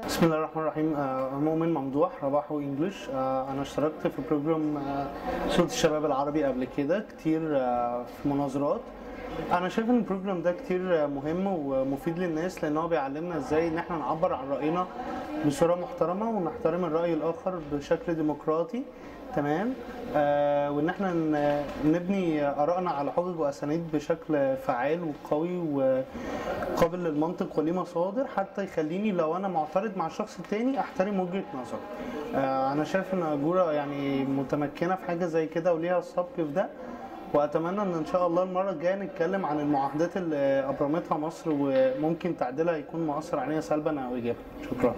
بسم الله الرحمن الرحيم. آه، مؤمن ممدوح رباحو English آه، أنا اشتركت في program آه، صوت الشباب العربي قبل كده كتير في مناظرات. أنا شايف إن ال program ده كتير مهم ومفيد للناس لأن هو بيعلمنا إزاي إن إحنا نعبر عن رأينا بصورة محترمة ونحترم الرأي الآخر بشكل ديمقراطي تمام؟ آه وإن إحنا نبني آرائنا على حجج وأسانيد بشكل فعال وقوي وقابل للمنطق وليه مصادر حتى يخليني لو أنا معترض مع الشخص التاني أحترم وجهة نظره. آه أنا شايف إن اجوره يعني متمكنة في حاجة زي كده وليها السبق في ده. وأتمنى إن إن شاء الله المرة الجاية نتكلم عن المعاهدات اللي أبرمتها مصر وممكن تعديلها يكون مؤثر عليها سلبا أو ايجابا. شكرا.